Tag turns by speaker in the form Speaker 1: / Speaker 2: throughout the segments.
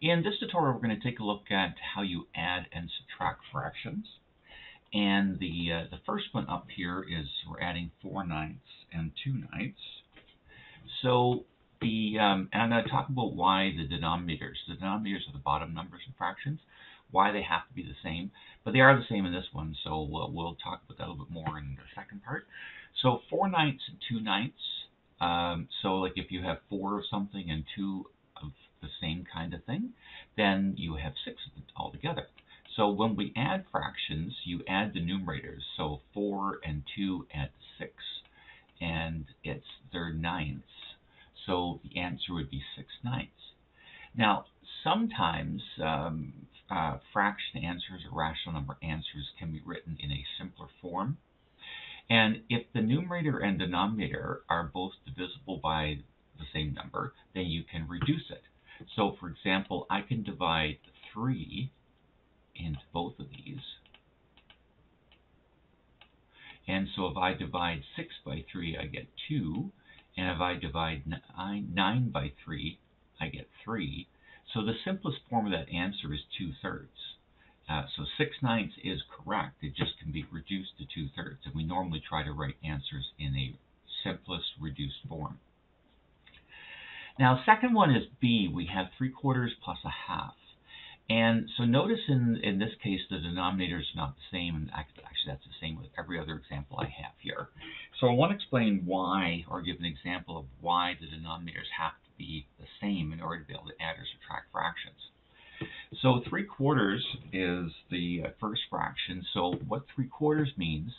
Speaker 1: In this tutorial, we're going to take a look at how you add and subtract fractions. And the, uh, the first one up here is we're adding 4 ninths and 2 ninths. So the, um, and I'm going to talk about why the denominators, the denominators are the bottom numbers in fractions, why they have to be the same, but they are the same in this one, so we'll, we'll talk about that a little bit more in the second part. So 4 ninths and 2 ninths, um, so like if you have 4 of something and 2 of the same kind of thing, then you have 6 of it altogether. So when we add fractions, you add the numerators. So 4 and 2 add 6, and it's their ninths. So the answer would be 6 ninths. Now, sometimes um, uh, fraction answers or rational number answers can be written in a simpler form. And if the numerator and denominator are both divisible by the same number, then you can reduce it. So for example, I can divide 3 into both of these. And so if I divide 6 by 3, I get 2. And if I divide 9, 9 by 3, I get 3. So the simplest form of that answer is 2 thirds. Uh, so 6 ninths is correct. It just can be reduced to 2 thirds. And we normally try to write answers in a simplest reduced form. Now, second one is B. We have 3 quarters plus a half. And so notice in, in this case, the denominator is not the same. And actually, that's the same with every other example I have here. So I want to explain why, or give an example of why the denominators have to be the same in order to be able to add or subtract fractions. So 3 quarters is the uh, first fraction. So what 3 quarters means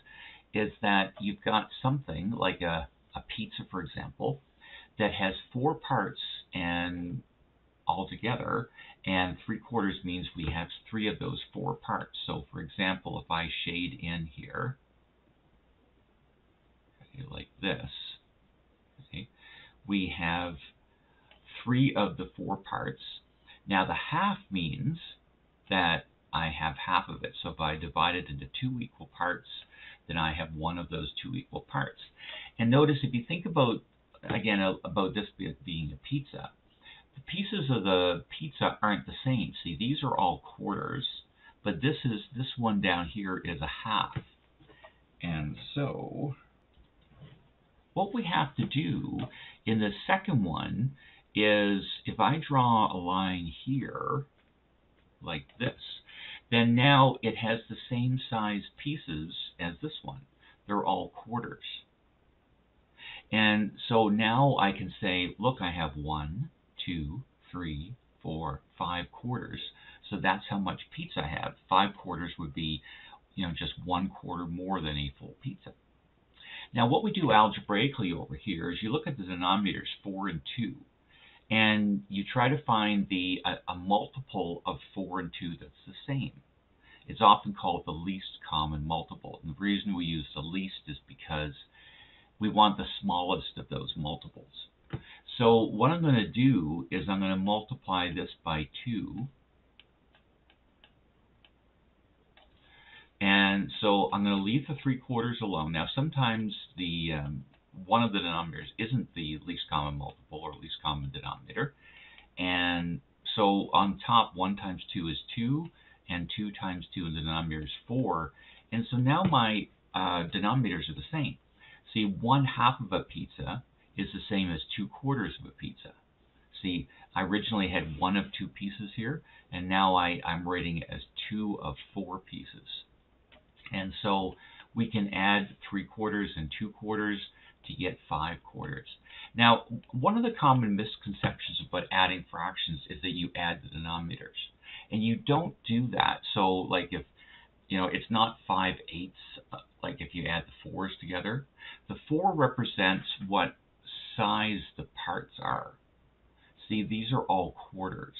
Speaker 1: is that you've got something like a, a pizza, for example, that has four parts and altogether, and 3 quarters means we have three of those four parts. So for example, if I shade in here, okay, like this, okay, we have three of the four parts. Now the half means that I have half of it. So if I divide it into two equal parts, then I have one of those two equal parts. And notice if you think about, again, about this being a pizza, the pieces of the pizza aren't the same. See, these are all quarters, but this is this one down here is a half. And so what we have to do in the second one is if I draw a line here like this, then now it has the same size pieces as this one. They're all quarters. And so now I can say, look, I have one, two, three, four, five quarters. So that's how much pizza I have. Five quarters would be, you know, just one quarter more than a full pizza. Now, what we do algebraically over here is you look at the denominators, 4 and 2, and you try to find the a, a multiple of 4 and 2 that's the same. It's often called the least common multiple. And the reason we use the least is because we want the smallest of those multiples. So what I'm going to do is I'm going to multiply this by 2. And so I'm going to leave the 3 quarters alone. Now sometimes the um, one of the denominators isn't the least common multiple or least common denominator. And so on top, 1 times 2 is 2, and 2 times 2 in the denominator is 4. And so now my uh, denominators are the same. See, 1 half of a pizza is the same as 2 quarters of a pizza. See, I originally had one of two pieces here, and now I, I'm rating it as two of four pieces. And so we can add 3 quarters and 2 quarters to get 5 quarters. Now, one of the common misconceptions about adding fractions is that you add the denominators. And you don't do that. So, like if, you know, it's not 5 eighths, uh, like if you add the 4s together. The 4 represents what size the parts are. See, these are all quarters.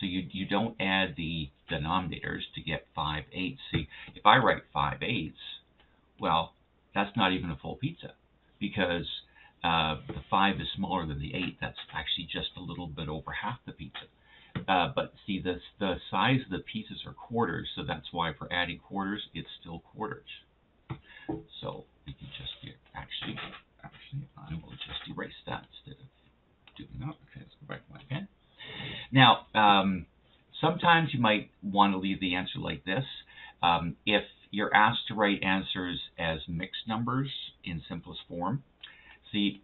Speaker 1: So you, you don't add the denominators to get 5 eighths. See, if I write 5 eighths, well, that's not even a full pizza because uh, the 5 is smaller than the 8. That's actually just a little bit over half the pizza. Uh, but see, the, the size of the pieces are quarters, so that's why for adding quarters, it's still quarters. So we can just actually, actually, I will just erase that instead of doing that. Okay, let's go back to my pen. Now, um, sometimes you might want to leave the answer like this. Um, if you're asked to write answers as mixed numbers in simplest form, see,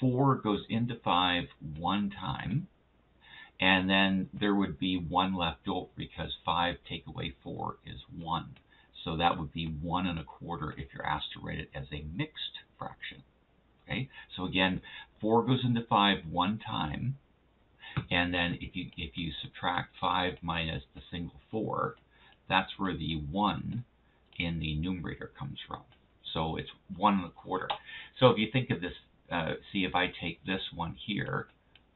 Speaker 1: 4 goes into 5 one time, and then there would be 1 left over because 5 take away 4 is 1. So that would be 1 and a quarter if you're asked to write it as a mixed fraction. Okay, so again, 4 goes into 5 one time, and then if you if you subtract 5 minus the single 4, that's where the 1 in the numerator comes from. So it's 1 and a quarter. So if you think of this, uh, see if I take this one here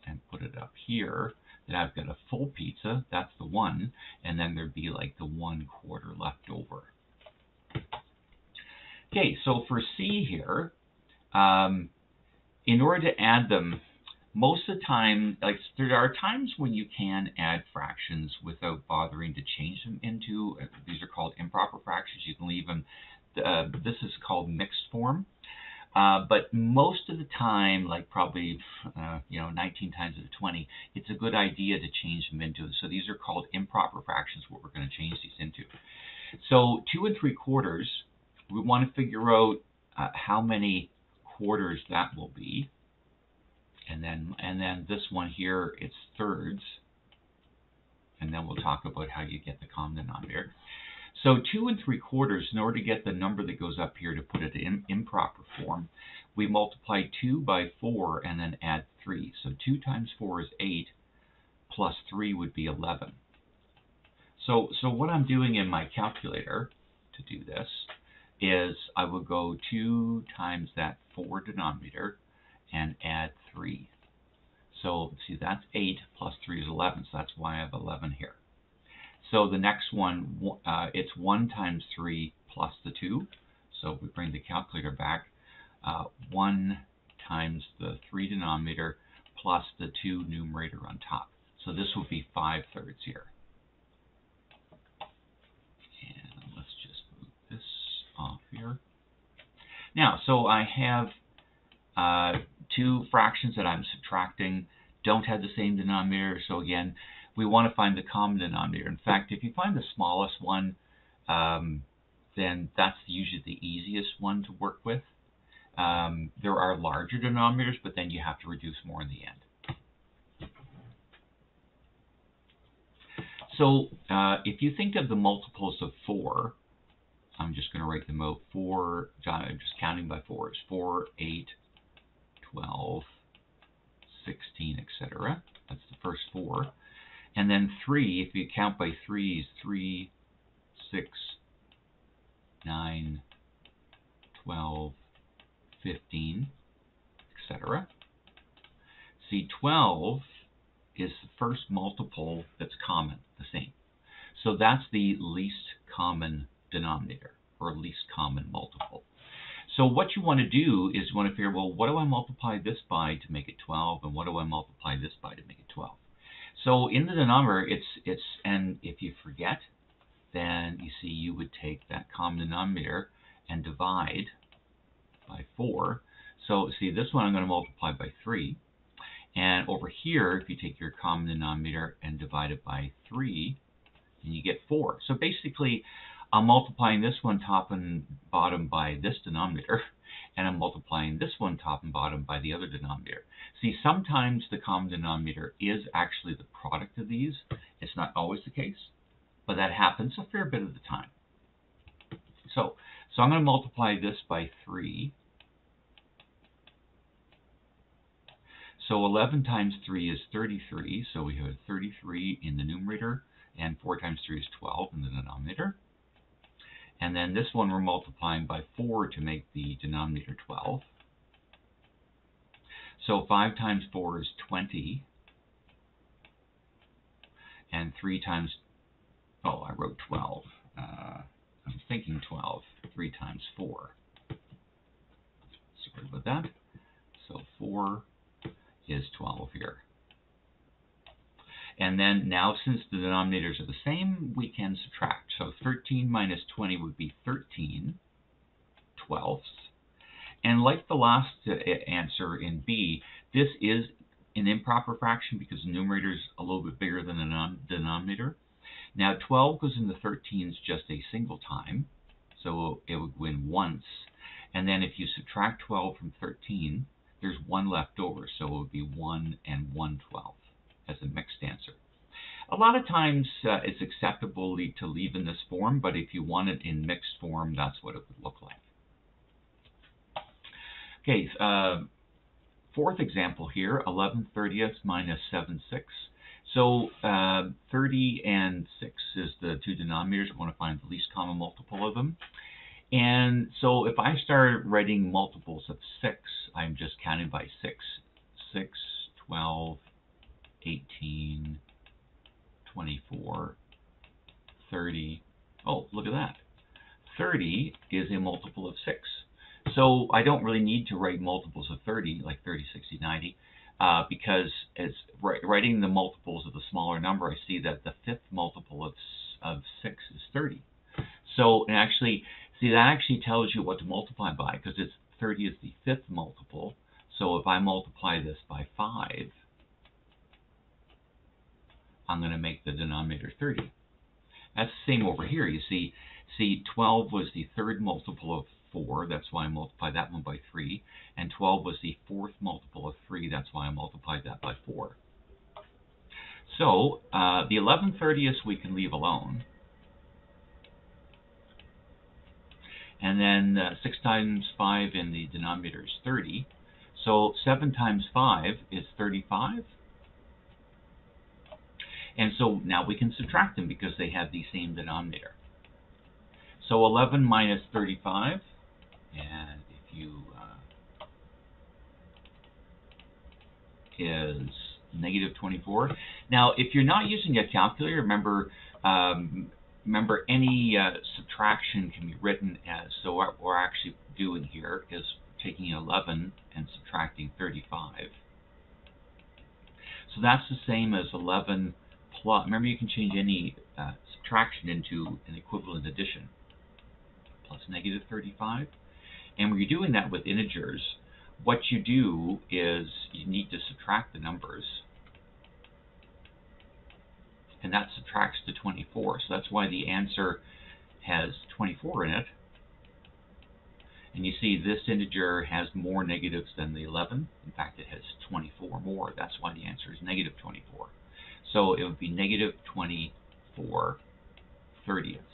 Speaker 1: and put it up here, then I've got a full pizza, that's the 1, and then there'd be like the 1 quarter left over. Okay, so for C here, um, in order to add them, most of the time, like there are times when you can add fractions without bothering to change them into, uh, these are called improper fractions, you can leave them, uh, this is called mixed form. Uh, but most of the time, like probably uh, you know 19 times out of 20, it's a good idea to change them into. So these are called improper fractions. What we're going to change these into. So two and three quarters, we want to figure out uh, how many quarters that will be. And then, and then this one here, it's thirds. And then we'll talk about how you get the common denominator. So two and three quarters, in order to get the number that goes up here to put it in improper form, we multiply 2 by 4 and then add 3. So 2 times 4 is 8, plus 3 would be 11. So, so what I'm doing in my calculator to do this is I will go 2 times that 4 denominator and add 3. So see, that's 8 plus 3 is 11, so that's why I have 11 here. So the next one, uh, it's 1 times 3 plus the 2. So we bring the calculator back, uh, 1 times the 3 denominator plus the 2 numerator on top. So this will be 5 thirds here. And let's just move this off here. Now, so I have uh, two fractions that I'm subtracting, don't have the same denominator. So again, we want to find the common denominator. In fact, if you find the smallest one, um, then that's usually the easiest one to work with. Um, there are larger denominators, but then you have to reduce more in the end. So uh, if you think of the multiples of 4, I'm just going to write them out. 4, I'm just counting by 4 is 4, 8, 12, 16, etc. That's the first 4. And then 3, if you count by 3, is 3, 6, 9, 12, 15, etc. See, 12 is the first multiple that's common, the same. So that's the least common denominator or least common multiple. So what you want to do is you want to figure, well, what do I multiply this by to make it 12, and what do I multiply this by to make it 12? So in the denominator, it's it's and if you forget, then you see you would take that common denominator and divide by 4. So see this one I'm going to multiply by 3. And over here, if you take your common denominator and divide it by 3, then you get 4. So basically, I'm multiplying this one top and bottom by this denominator, and I'm multiplying this one top and bottom by the other denominator. See, sometimes the common denominator is actually the product of these. It's not always the case, but that happens a fair bit of the time. So, so I'm going to multiply this by 3. So 11 times 3 is 33, so we have 33 in the numerator, and 4 times 3 is 12 in the denominator. And then this one we're multiplying by 4 to make the denominator 12. So 5 times 4 is 20. And 3 times, oh, I wrote 12. Uh, I'm thinking 12. 3 times 4. Sorry about that. So 4 is 12 here. And then now since the denominators are the same, we can subtract. So 13 minus 20 would be 13 twelfths. And like the last uh, answer in B, this is an improper fraction because the numerator is a little bit bigger than the denominator. Now 12 goes into 13s just a single time, so it would win once. And then if you subtract 12 from 13, there's one left over, so it would be 1 and 112 as a mixed answer. A lot of times uh, it's acceptable to leave in this form, but if you want it in mixed form, that's what it would look like. Okay, uh, fourth example here, 11 30ths minus 7 6. So uh, 30 and 6 is the two denominators. We want to find the least common multiple of them. And so if I start writing multiples of 6, I'm just counting by 6. 6, 12, 18, 24, 30. Oh, look at that. 30 is a multiple of 6. So I don't really need to write multiples of 30, like 30, 60, 90, uh, because as writing the multiples of the smaller number, I see that the fifth multiple of, of 6 is 30. So actually, see, that actually tells you what to multiply by, because it's 30 is the fifth multiple. So if I multiply this by 5, I'm going to make the denominator 30. That's the same over here. You see, see 12 was the third multiple of 4. That's why I multiplied that one by 3. And 12 was the fourth multiple of 3. That's why I multiplied that by 4. So uh, the 11 30ths we can leave alone. And then uh, 6 times 5 in the denominator is 30. So 7 times 5 is 35. And so now we can subtract them because they have the same denominator. So 11 minus 35, and if you uh, is negative 24. Now, if you're not using a calculator, remember um, remember any uh, subtraction can be written as so what we're actually doing here is taking 11 and subtracting 35. So that's the same as 11 plus, remember you can change any uh, subtraction into an equivalent addition, plus negative 35. And when you're doing that with integers, what you do is you need to subtract the numbers. And that subtracts to 24. So that's why the answer has 24 in it. And you see this integer has more negatives than the 11. In fact, it has 24 more. That's why the answer is negative 24. So it would be negative 24 30ths.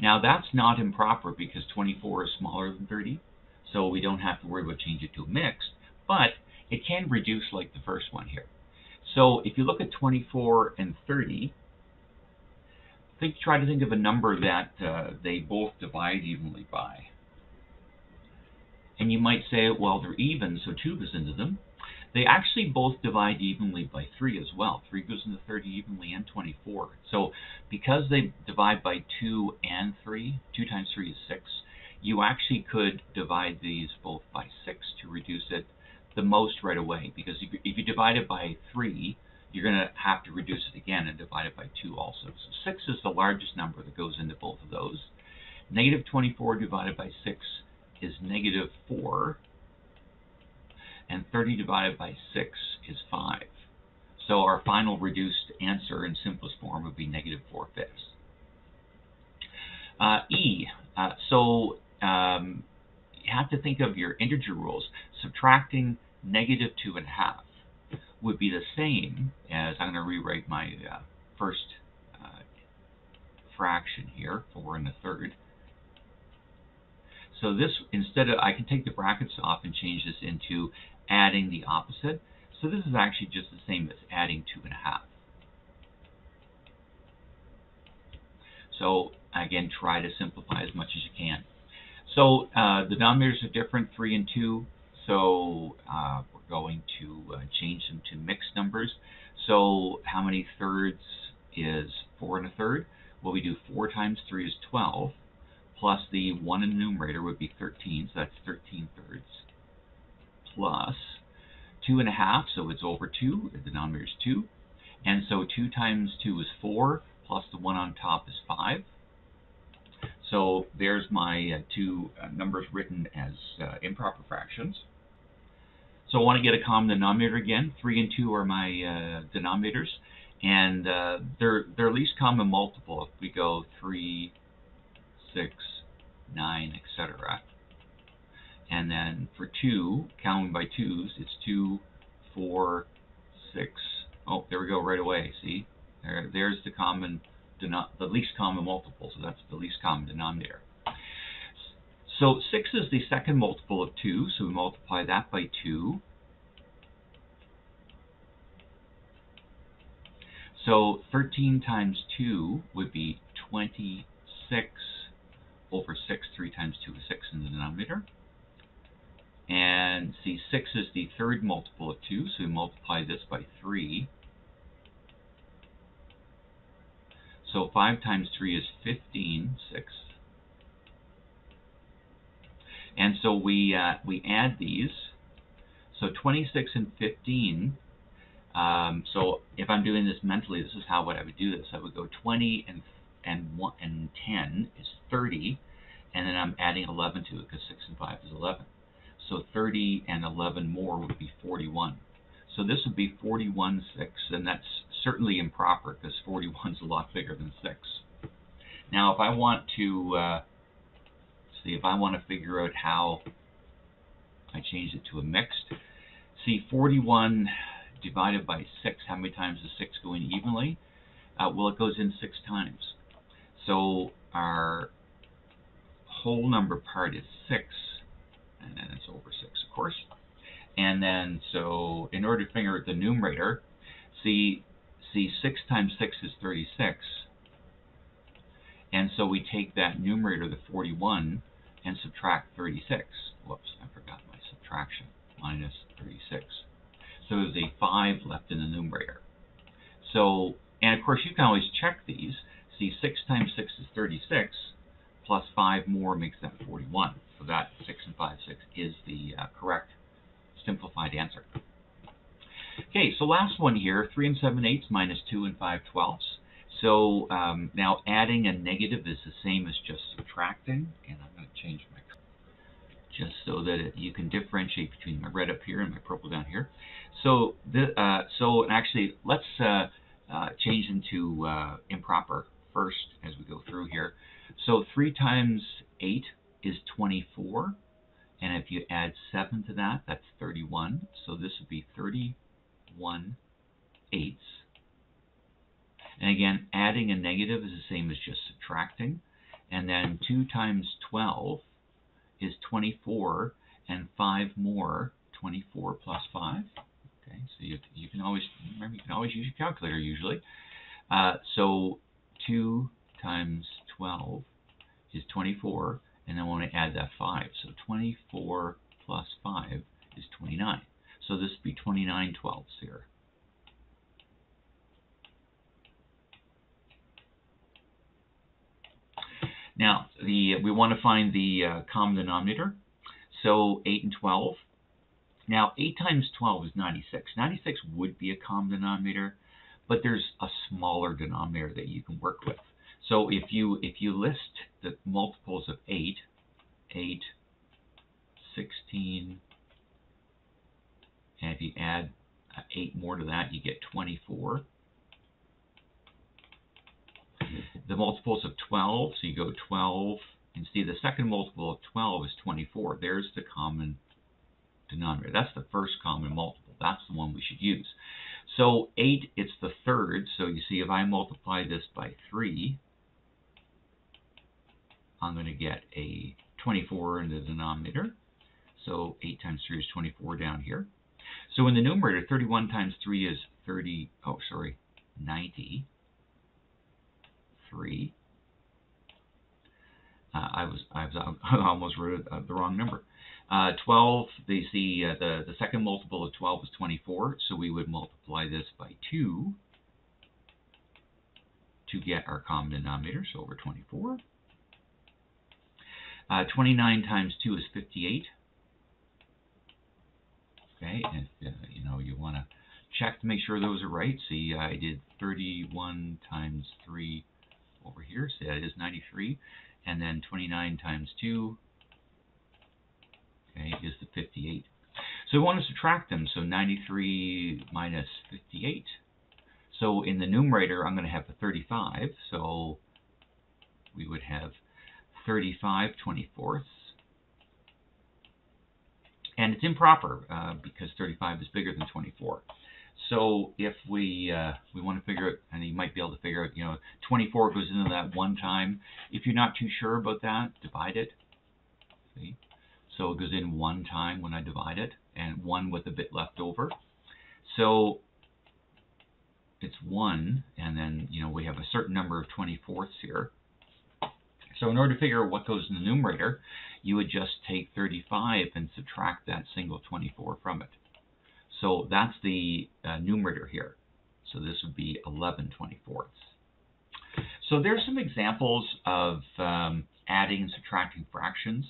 Speaker 1: Now that's not improper because 24 is smaller than 30, so we don't have to worry about changing it to a mixed, but it can reduce like the first one here. So if you look at 24 and 30, think, try to think of a number that uh, they both divide evenly by. And you might say, well, they're even, so 2 goes into them. They actually both divide evenly by 3 as well. 3 goes into 30 evenly and 24. So because they divide by 2 and 3, 2 times 3 is 6, you actually could divide these both by 6 to reduce it the most right away. Because if you, if you divide it by 3, you're going to have to reduce it again and divide it by 2 also. So 6 is the largest number that goes into both of those. Negative 24 divided by 6 is negative 4 and 30 divided by 6 is 5. So our final reduced answer in simplest form would be negative 4 fifths. Uh, e, uh, so um, you have to think of your integer rules. Subtracting negative 2 and a half would be the same as, I'm going to rewrite my uh, first uh, fraction here, 4 and a third. So this, instead of, I can take the brackets off and change this into adding the opposite. So this is actually just the same as adding 2 and a half. So again, try to simplify as much as you can. So uh, the denominators are different, 3 and 2. So uh, we're going to uh, change them to mixed numbers. So how many thirds is 4 and a third? Well, we do 4 times 3 is 12, plus the 1 in the numerator would be 13, so that's 13 thirds plus 2 and a half, so it's over 2, the denominator is 2. And so 2 times 2 is 4, plus the 1 on top is 5. So there's my uh, two uh, numbers written as uh, improper fractions. So I want to get a common denominator again. 3 and 2 are my uh, denominators. and uh, their their least common multiple. If we go three, six, nine, etc. And then for two, counting by twos, it's two, four, six. Oh, there we go right away. See, there, there's the common, the least common multiple. So that's the least common denominator. So 6 is the second multiple of 2, so we multiply that by 2. So 13 times 2 would be 26 over 6. 3 times 2 is 6 in the denominator. And see, 6 is the third multiple of 2, so we multiply this by 3. So 5 times 3 is 15 sixths. And so we uh, we add these. So 26 and 15. Um, so if I'm doing this mentally, this is how what I would do this. I would go 20 and and one and 10 is 30, and then I'm adding 11 to it because 6 and 5 is 11. So 30 and 11 more would be 41. So this would be 41 6, and that's certainly improper because 41 is a lot bigger than 6. Now, if I want to uh, see if I want to figure out how I change it to a mixed. See, 41 divided by 6, how many times does 6 go in evenly? Uh, well, it goes in 6 times. So our whole number part is 6, and it's over 6, of course. And then, so in order to figure out the numerator, see, see 6 times 6 is 36. And so we take that numerator, the 41, and subtract 36. Whoops, I forgot my subtraction. Minus 36. So there's a 5 left in the numerator. So, and of course you can always check these. See, 6 times 6 is 36, plus 5 more makes that 41. So that 6 and 5, 6 is the uh, correct simplified answer. Okay, so last one here, 3 and 7 eighths minus 2 and 5 twelfths. So um, now adding a negative is the same as just subtracting, and I'm going to change my just so that it, you can differentiate between my red up here and my purple down here. So the, uh, so actually let's uh, uh, change into uh, improper first as we go through here. So 3 times 8 is 24, and if you add 7 to that, that's 31. So this would be 31 eighths and again, adding a negative is the same as just subtracting. And then 2 times 12 is 24, and 5 more, 24 plus 5. Okay, so you, you can always remember you can always use your calculator usually. Uh, so 2 times 12 is 24, and then I want to add that 5. So 24 plus 5 is 29. So this would be 29 twelfths here. Now, the we want to find the uh, common denominator. So 8 and 12. Now, 8 times 12 is 96. 96 would be a common denominator, but there's a smaller denominator that you can work with. So if you if you list the multiples of 8, 8, 16, and if you add uh, 8 more to that, you get 24 the multiples of 12, so you go 12, and see the second multiple of 12 is 24. There's the common denominator. That's the first common multiple. That's the one we should use. So 8, it's the third. So you see if I multiply this by 3, I'm going to get a 24 in the denominator. So 8 times 3 is 24 down here. So in the numerator, 31 times 3 is 30, oh, sorry, 90 three. Uh, I was I was I almost wrote uh, the wrong number. Uh, 12. They see uh, the the second multiple of 12 is 24, so we would multiply this by two to get our common denominator. So over 24. Uh, 29 times 2 is 58. Okay, and uh, you know you want to check to make sure those are right. See, I did 31 times 3 over here, so that is 93. And then 29 times 2 okay, is the 58. So we want to subtract them. So 93 minus 58. So in the numerator, I'm going to have the 35. So we would have 35 24ths. And it's improper uh, because 35 is bigger than 24. So if we uh, we want to figure it, and you might be able to figure out, you know, 24 goes into that one time. If you're not too sure about that, divide it. See, so it goes in one time when I divide it, and one with a bit left over. So it's one, and then you know we have a certain number of 24ths here. So in order to figure out what goes in the numerator, you would just take 35 and subtract that single 24 from it. So that's the uh, numerator here. So this would be 11 24ths. So there's some examples of um, adding and subtracting fractions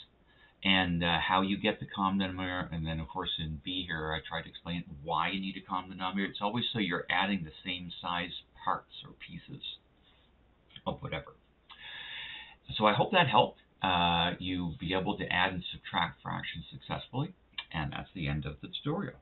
Speaker 1: and uh, how you get the common denominator. And then, of course, in B here, I try to explain why you need a common denominator. It's always so you're adding the same size parts or pieces of whatever so I hope that helped uh, you be able to add and subtract fractions successfully. And that's the end of the tutorial.